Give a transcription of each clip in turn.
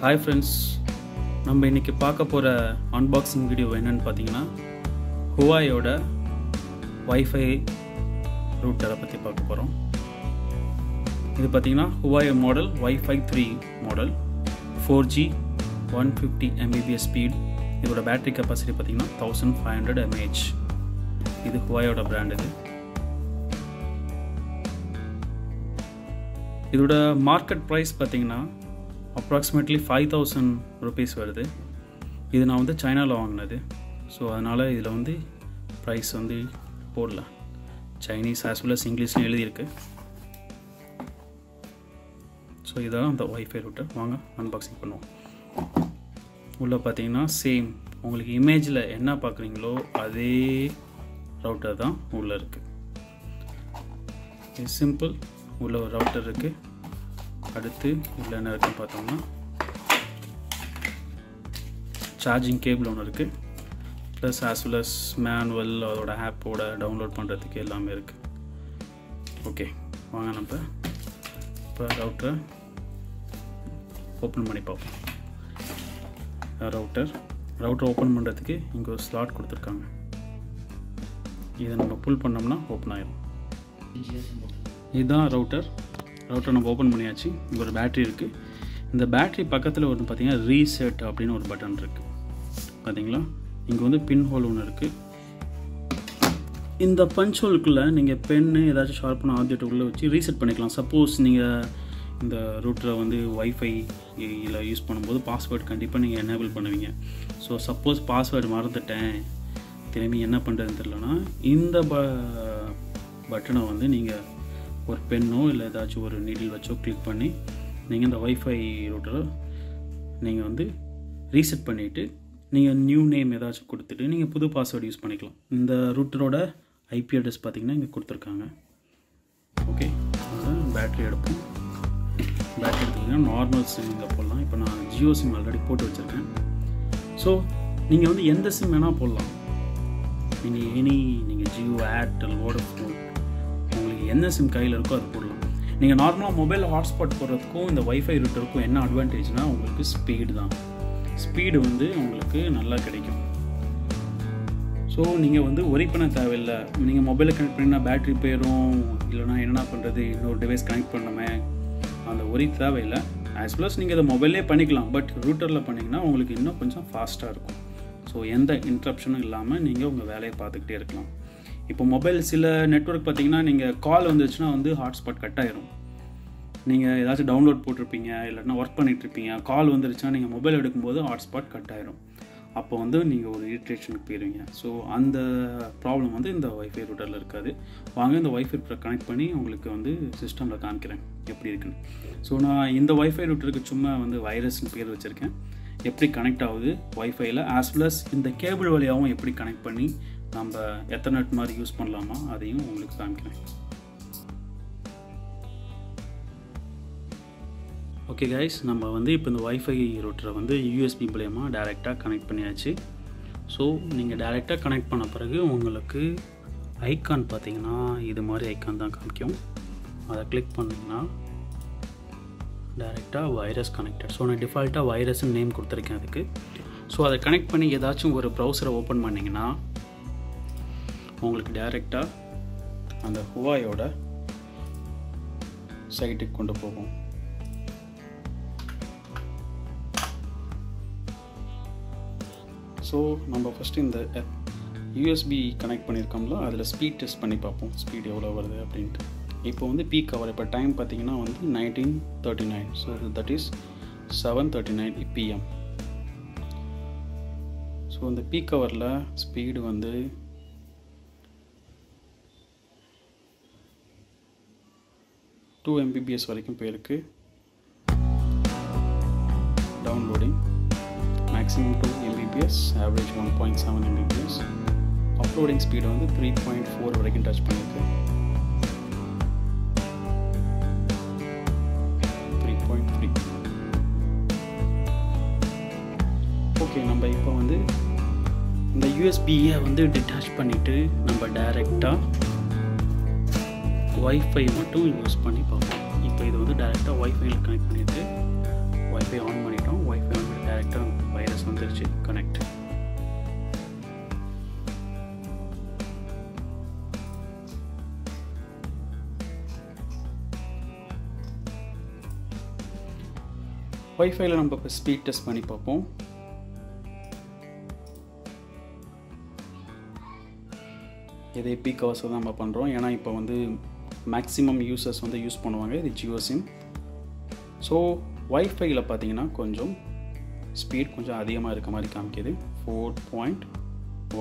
Hi friends நம்ம இன்றைக்கி பார்க்க போகிற அன்பாக்சிங் வீடியோ என்னன்னு பார்த்தீங்கன்னா ஹுவாயோட வைஃபை ரூட்டரை பற்றி பார்க்க போகிறோம் இது பார்த்தீங்கன்னா ஹுவாயோ model WiFi three model four G one fifty Mbps speed இதோட பேட்டரி கெப்பாசிட்டி பார்த்தீங்கன்னா தௌசண்ட் ஃபைவ் ஹண்ட்ரட் எம்ஏஹெச் இது ஹுவாயோட பிராண்ட் இது. இதோட மார்க்கெட் ப்ரைஸ் பார்த்தீங்கன்னா அப்ராக்சிமேட்லி ஃபைவ் தௌசண்ட் ருபீஸ் வருது. இது நான் வந்து சைனாவில் வாங்கினது. ஸோ அதனால் இதில் வந்து ப்ரைஸ் வந்து போடல சைனீஸ் ஆஸ் வெல் அஸ் இங்கிலீஷ்லையும் எழுதியிருக்கு. ஸோ இதான் அந்த ஒய்ஃபை ரூட்டர் வாங்க அன்பாக்சிங் பண்ணுவோம். உள்ளே பார்த்தீங்கன்னா சேம் உங்களுக்கு இமேஜில் என்ன பார்க்குறீங்களோ அதே ரவுட்டர் தான் உள்ளே இருக்குது சிம்பிள் உள்ள ஒரு ரவுட்டர் இருக்குது அடுத்து இதில் என்ன இருக்குன்னு பார்த்தோம்னா சார்ஜிங் கேபிள் ஒன்று இருக்குது plus as well as manual அதோட ஆப்போட டவுன்லோட் பண்ணுறதுக்கு எல்லாமே இருக்குது ஓகே வாங்க நம்ம இப்போ ரவுட்டரை ஓப்பன் பண்ணி பார்ப்போம். ரவுட்டர் ரவுட்டர் ஓப்பன் பண்ணுறதுக்கு இங்கே ஒரு ஸ்லாட் கொடுத்துருக்காங்க. இதை நம்ம புல் பண்ணோம்னா ஓப்பன் ஆயிடும் இதுதான் ரவுட்டர் ரவுட்டர் நம்ம ஓப்பன் பண்ணியாச்சு. இங்கே ஒரு பேட்ரி இருக்குது இந்த பேட்ரி பக்கத்தில் ஒன்று பார்த்தீங்கன்னா ரீசெட் அப்படின்னு ஒரு பட்டன் இருக்குது பார்த்தீங்களா இங்கே வந்து பின் ஹோல் ஒன்று இருக்குது இந்த பஞ்ச் ஹோலுக்குள்ளே நீங்கள் பென்னு ஏதாச்சும் ஷார்ப்பான ஆப்ஜெக்ட் உள்ளே வச்சு ரீசெட் பண்ணிக்கலாம். சப்போஸ் நீங்கள் இந்த ரூட்டரை வந்து ஒய்ஃபை இதில் யூஸ் பண்ணும்போது பாஸ்வேர்டு கண்டிப்பாக நீங்கள் எனேபிள் பண்ணுவீங்க. ஸோ சப்போஸ் பாஸ்வேர்டு மறந்துட்டேன். திரும்பி என்ன பண்ணுறதுன்னு தெரிலனா இந்த ப பட்டனை வந்து நீங்கள் ஒரு பென்னோ இல்லை ஏதாச்சும் ஒரு நீடில் வச்சோ கிளிக் பண்ணி நீங்கள் இந்த ஒய்ஃபை ரூட்டரை நீங்கள் வந்து ரீசெட் பண்ணிவிட்டு நீங்கள் நியூ நேம் ஏதாச்சும் கொடுத்துட்டு நீங்கள் புது பாஸ்வேர்டு யூஸ் பண்ணிக்கலாம். இந்த ரூட்டரோட ஐபி அட்ரஸ் பார்த்தீங்கன்னா இங்கே கொடுத்துருக்காங்க. ஓகே பேட்ரி எடுப்போம். பேட்ரி எடுத்துக்கிட்டிங்கன்னா நார்மல் சிம் இங்கே போடலாம். இப்போ நான் ஜியோ சிம் ஆல்ரெடி போட்டு வச்சுருக்கேன். ஸோ நீங்கள் வந்து எந்த சிம் வேணால் போடலாம். நீங்கள் எனி நீங்கள் ஜியோ ஏர்டெல் வோடஃபோன் என்ன சிம் கையில் இருக்கோ அது போடலாம். நீங்கள் நார்மலாக மொபைல் ஹாட்ஸ்பாட் போடுறதுக்கும் இந்த ஒய்ஃபை ரூட்டருக்கும் என்ன அட்வான்டேஜ்னால் உங்களுக்கு ஸ்பீடு தான். ஸ்பீடு வந்து உங்களுக்கு நல்லா கிடைக்கும். ஸோ நீங்கள் வந்து ஒரி பண்ண தேவையில்லை. நீங்கள் மொபைலை கனெக்ட் பண்ணினா பேட்ரி போயிடும் இல்லைனா என்ன பண்ணுறது இன்னொரு டிவைஸ் கனெக்ட் பண்ணமே அந்த ஒரி தேவையில்லை. ஆஸ் வெல் அஸ் நீங்கள் இதை மொபைல்லே பண்ணிக்கலாம். பட் ரூட்டரில் பண்ணிங்கன்னா உங்களுக்கு இன்னும் கொஞ்சம் ஃபாஸ்ட்டாக இருக்கும். ஸோ எந்த இன்ட்ரப்ஷனும் இல்லாமல் நீங்கள் உங்கள் வேலையை பார்த்துக்கிட்டே இருக்கலாம். இப்போ மொபைல் சில நெட்ஒர்க் பார்த்தீங்கன்னா நீங்கள் கால் வந்துச்சுன்னா வந்து ஹாட்ஸ்பாட் கட் ஆயிரும். நீங்கள் ஏதாச்சும் டவுன்லோட் போட்டிருப்பீங்க இல்லைன்னா ஒர்க் பண்ணிகிட்ருப்பீங்க கால் வந்துருச்சுன்னா நீங்கள் மொபைல் எடுக்கும்போது ஹாட்ஸ்பாட் கட் ஆயிரும். அப்போ வந்து நீங்கள் ஒரு இரிட்டேஷனுக்கு போயிடுவீங்க ஸோ அந்த ப்ராப்ளம் வந்து இந்த ஒய்ஃபை ரூட்டரில் இருக்காது. வாங்க இந்த ஒய்ஃபை கனெக்ட் பண்ணி உங்களுக்கு வந்து சிஸ்டமில் காமிக்கிறேன் எப்படி இருக்குன்னு. ஸோ நான் இந்த ஒய்ஃபை ரூட்டருக்கு சும்மா வந்து வைரஸ்னு பேர் வச்சுருக்கேன். எப்படி கனெக்ட் ஆகுது? ஒய்ஃபைல ஆஸ் வெல் அஸ் இந்த கேபிள் வழியாகவும் எப்படி கனெக்ட் பண்ணி நம்ம எத்தனட் மாதிரி யூஸ் பண்ணலாமா? அதையும் உங்களுக்கு காமிக்கிறேன். ஓகே கைஸ் நம்ம வந்து இப்போ இந்த ஒய்ஃபை ரூட்டரை வந்து யூஎஸ்பி மூலயமா டேரெக்டாக கனெக்ட் பண்ணியாச்சு. ஸோ நீங்கள் டேரெக்டாக கனெக்ட் பண்ண பிறகு உங்களுக்கு ஐக்கான் பார்த்தீங்கன்னா இது மாதிரி ஐக்கான் தான் காமிக்கும். அதை கிளிக் பண்ணிங்கன்னா டேரெக்டாக வைரஸ் கனெக்டட் ஸோ நான் டிஃபால்ட்டாக வைரஸ்ன்னு நேம் கொடுத்துருக்கேன் அதுக்கு. ஸோ அதை கனெக்ட் பண்ணி ஏதாச்சும் ஒரு ப்ரௌசரை ஓப்பன் பண்ணிங்கன்னா உங்களுக்கு டேரெக்டாக அந்த ஹுவாயோட சைட்டுக்கு கொண்டு போகும். ஸோ நம்ம ஃபஸ்ட்டு இந்த யூஎஸ்பி கனெக்ட் பண்ணியிருக்கோம்ல அதில் ஸ்பீட் டெஸ்ட் பண்ணி பார்ப்போம். ஸ்பீட் எவ்வளோ வருது அப்படின்ட்டு. இப்போ வந்து பீக் அவர் இப்போ டைம் பார்த்தீங்கன்னா வந்து nineteen thirty nine so that is seven thirty nine PM so இந்த பீக் ஹவரில் ஸ்பீடு வந்து டூ எம்பிபிஎஸ் வரைக்கும் போயிருக்கு. Downloading maximum two Mbps average one point seven Mbps uploading speed வந்து த்ரீ பாயிண்ட் ஃபோர் வரைக்கும் டச் பண்ணியிருக்கு த்ரீ பாயிண்ட் த்ரீ ஓகே நம்ம இப்போ வந்து இந்த யூஎஸ்பியை வந்து டிட்டாச் பண்ணிவிட்டு நம்ம டைரெக்டாக ஒய்ஃபை மட்டும் யூஸ் பண்ணி பார்ப்போம். இப்போ இது வந்து டேரெக்டாக ஒய்ஃபைல கனெக்ட் பண்ணிட்டு ஒய்ஃபை ஆன் பண்ணிட்டோம். ஒய்ஃபை ஆன் பண்ணி டேரெக்டாக வைரஸ் வந்துருச்சு கனெக்ட் ஒய்ஃபைல நம்ம இப்போ ஸ்பீட் டெஸ்ட் பண்ணி பார்ப்போம். இதே பீக் அவர்ஸை தான் நம்ம பண்ணுறோம் ஏன்னா இப்போ வந்து மேக்ஸிமம் யூசர்ஸ் வந்து யூஸ் பண்ணுவாங்க இது ஜியோ சிம் ஸோ ஒய்ஃபைல பார்த்தீங்கன்னா கொஞ்சம் ஸ்பீட் கொஞ்சம் அதிகமாக இருக்க மாதிரி காமிக்கிது. ஃபோர் பாயிண்ட்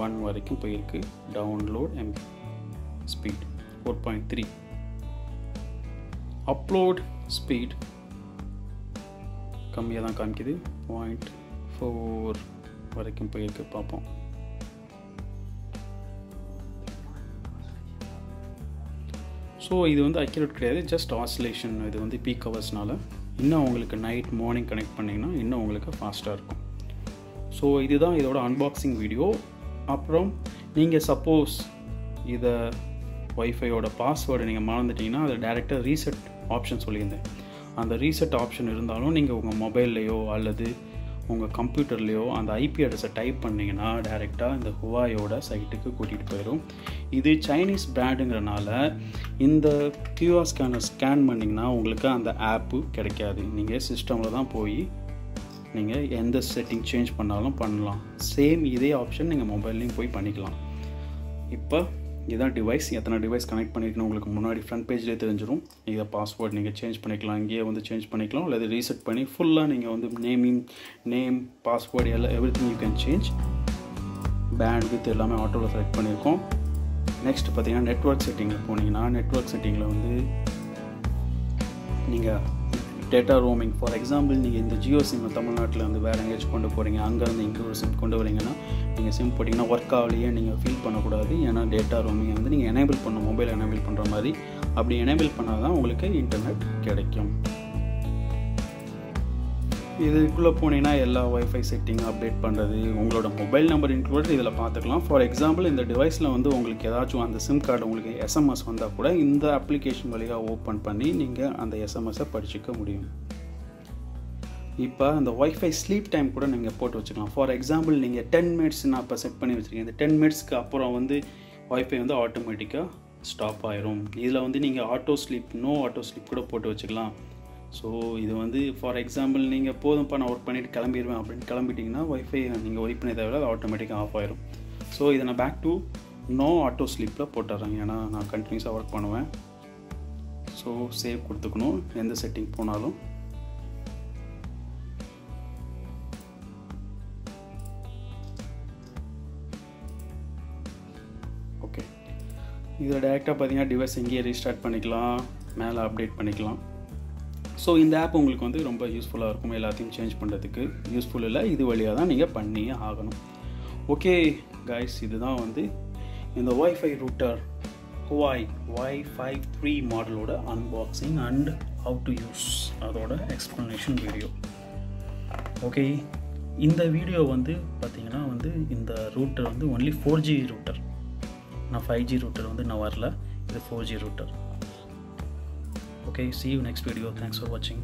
ஒன் வரைக்கும் போயிருக்கு. Download M speed four point three upload speed கம்மியாக தான் காமிக்குது. பாயிண்ட் ஃபோர் வரைக்கும் போயிருக்கு பார்ப்போம் ஸோ இது வந்து அக்யூரேட் கிடையாது. ஜஸ்ட் ஆசிலேஷன் இது வந்து பீக் ஹவர்ஸ்னால இன்னும் உங்களுக்கு நைட் மார்னிங் கனெக்ட் பண்ணிங்கன்னா இன்னும் உங்களுக்கு ஃபாஸ்ட்டாக இருக்கும். ஸோ இதுதான் இதோட அன்பாக்சிங் வீடியோ அப்புறம் நீங்கள் சப்போஸ் இதை ஒய்ஃபையோட பாஸ்வேர்டை நீங்கள் மறந்துட்டீங்கன்னா அதை டேரெக்டாக ரீசெட் ஆப்ஷன் சொல்லியிருந்தேன். அந்த ரீசெட் ஆப்ஷன் இருந்தாலும் நீங்கள் உங்கள் மொபைல்லையோ அல்லது உங்கள் கம்ப்யூட்டர்லேயோ அந்த ஐபி அட்ரஸை டைப் பண்ணிங்கன்னா டேரெக்டாக இந்த ஹுவாயோட சைட்டுக்கு கூட்டிகிட்டு போயிடும். இது சைனீஸ் பிராண்டுங்கிறனால இந்த கியூஆர் ஸ்கேனர் ஸ்கேன் பண்ணிங்கன்னா உங்களுக்கு அந்த ஆப்பு கிடைக்காது. நீங்கள் சிஸ்டமில் தான் போய் நீங்கள் எந்த செட்டிங் சேஞ்ச் பண்ணாலும் பண்ணலாம். சேம் இதே ஆப்ஷன் நீங்கள் மொபைல்லையும் போய் பண்ணிக்கலாம். இப்போ இதுதான் டிவைஸ் எத்தனை டிவைஸ் கனெக்ட் பண்ணிக்கணும் உங்களுக்கு முன்னாடி ஃப்ரண்ட் பேஜ்லேயே தெரிஞ்சிடும் இதை பாஸ்வேர்ட் நீங்கள் சேஞ்ச் பண்ணிக்கலாம். இங்கேயே வந்து சேஞ்ச் பண்ணிக்கலாம். இல்லை ரீசெட் பண்ணி ஃபுல்லாக நீங்கள் வந்து நேமிங் நேம் பாஸ்வேர்டு எல்லாம் everything you can change band with எல்லாமே ஆட்டோவில் செலக்ட் பண்ணியிருக்கோம். நெக்ஸ்ட் பார்த்தீங்கன்னா நெட்ஒர்க் செட்டிங்கில் போனீங்கன்னா நெட்ஒர்க் செட்டிங்கில் வந்து நீங்கள் டேட்டா ரோமிங் ஃபார் எக்ஸாம்பிள் நீங்கள் இந்த ஜியோ சிம்மை தமிழ்நாட்டில் வந்து வேறு எங்கேயாச்சும் கொண்டு போகிறீங்க அங்கேருந்து இங்கே ஒரு சிம் கொண்டு வரீங்கன்னா நீங்கள் சிம் போட்டிங்கன்னா ஒர்க் ஆகலையே நீங்கள் ஃபீல் பண்ணக்கூடாது. ஏன்னா டேட்டா ரோமிங் வந்து நீங்கள் எனேபிள் பண்ண மொபைல் எனேபிள் பண்ணுற மாதிரி. அப்படி எனேபிள் பண்ணால் தான் உங்களுக்கு இன்டர்நெட் கிடைக்கும். இதுக்குள்ளே போனீங்கன்னா எல்லா ஒய்ஃபை செட்டிங் அப்டேட் பண்ணுறது உங்களோட மொபைல் நம்பர் இன்க்ளூட் இதில் பார்த்துக்கலாம் ஃபார் எக்ஸாம்பிள் இந்த டிவைஸில் வந்து உங்களுக்கு ஏதாச்சும் அந்த சிம் கார்டு உங்களுக்கு எஸ்எம்எஸ் வந்தால் கூட இந்த அப்ளிகேஷன் வழியாக ஓப்பன் பண்ணி நீங்கள் அந்த எஸ்எம்எஸை படிச்சுக்க முடியும். இப்போ அந்த ஒய்ஃபை ஸ்லீப் டைம் கூட நீங்கள் போட்டு வச்சுக்கலாம். ஃபார் எக்ஸாம்பிள் நீங்கள் டென் மினிட்ஸ் நான் இப்போ செட் பண்ணி வச்சுருக்கேன் இந்த டென் மினிட்ஸ்க்கு அப்புறம் வந்து ஒய்ஃபை வந்து ஆட்டோமேட்டிக்காக ஸ்டாப் ஆயிரும். இதில் வந்து நீங்கள் auto sleep no auto sleep கூட போட்டு வச்சுக்கலாம். ஸோ இது வந்து ஃபார் எக்ஸாம்பிள் நீங்கள் போதும்ப்பா நான் ஒர்க் பண்ணிவிட்டு கிளம்பிடுவேன் அப்படின்னு கிளம்பிட்டிங்கன்னா ஒய்ஃபை நீங்கள் ஒய்ஃப் பண்ணி தேவையில்ல அது ஆட்டோமேட்டிக்காக ஆஃப் ஆயிரும். ஸோ இதை நான் பேக் டு நோ ஆட்டோ ஸ்லீப்பில் போட்டுறேன். ஏன்னா நான் கண்டினியூஸாக ஒர்க் பண்ணுவேன். ஸோ சேவ் கொடுத்துக்கணும் எந்த செட்டிங் போனாலும். ஓகே இதில் டேரெக்டாக பார்த்தீங்கன்னா டிவைஸ் எங்கேயே ரீஸ்டார்ட் பண்ணிக்கலாம். மேலே அப்டேட் பண்ணிக்கலாம். ஸோ இந்த ஆப் உங்களுக்கு வந்து ரொம்ப யூஸ்ஃபுல்லாக இருக்கும். எல்லாத்தையும் சேஞ்ச் பண்ணுறதுக்கு யூஸ்ஃபுல் இல்லை இது வழியாக தான் நீங்கள் பண்ணியே ஆகணும். ஓகே கைஸ் இதுதான் வந்து இந்த Wi-Fi router Huawei Y five three மாடலோட unboxing and how to use அதோட எக்ஸ்ப்ளனேஷன் வீடியோ ஓகே இந்த வீடியோ வந்து பார்த்திங்கன்னா வந்து இந்த ரூட்டர் வந்து only four G router non five G router வந்து நான் வரல. இது four G router okay see you next video. Thanks for watching